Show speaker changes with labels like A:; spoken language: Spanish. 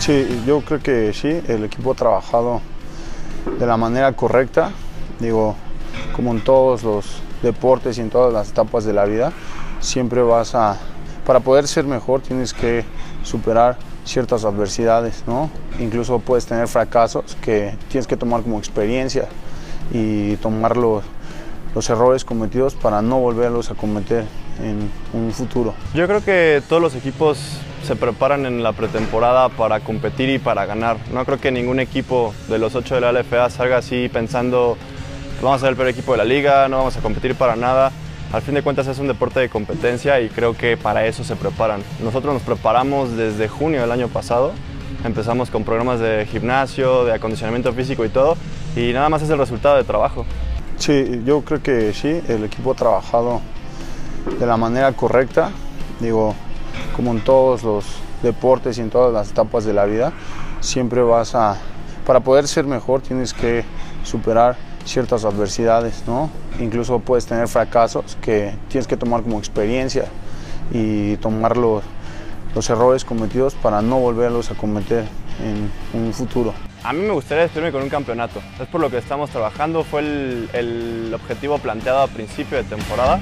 A: Sí, yo creo que sí, el equipo ha trabajado de la manera correcta, digo, como en todos los deportes y en todas las etapas de la vida, siempre vas a, para poder ser mejor tienes que superar ciertas adversidades, ¿no? Incluso puedes tener fracasos que tienes que tomar como experiencia y tomar los, los errores cometidos para no volverlos a cometer en un futuro.
B: Yo creo que todos los equipos se preparan en la pretemporada para competir y para ganar. No creo que ningún equipo de los ocho de la LFA salga así pensando vamos a ser el peor equipo de la liga, no vamos a competir para nada. Al fin de cuentas es un deporte de competencia y creo que para eso se preparan. Nosotros nos preparamos desde junio del año pasado. Empezamos con programas de gimnasio, de acondicionamiento físico y todo, y nada más es el resultado de trabajo.
A: Sí, yo creo que sí, el equipo ha trabajado de la manera correcta, digo, como en todos los deportes y en todas las etapas de la vida, siempre vas a, para poder ser mejor tienes que superar ciertas adversidades, ¿no? Incluso puedes tener fracasos que tienes que tomar como experiencia y tomar los, los errores cometidos para no volverlos a cometer en un futuro.
B: A mí me gustaría despedirme con un campeonato. Es por lo que estamos trabajando. Fue el, el objetivo planteado a principio de temporada.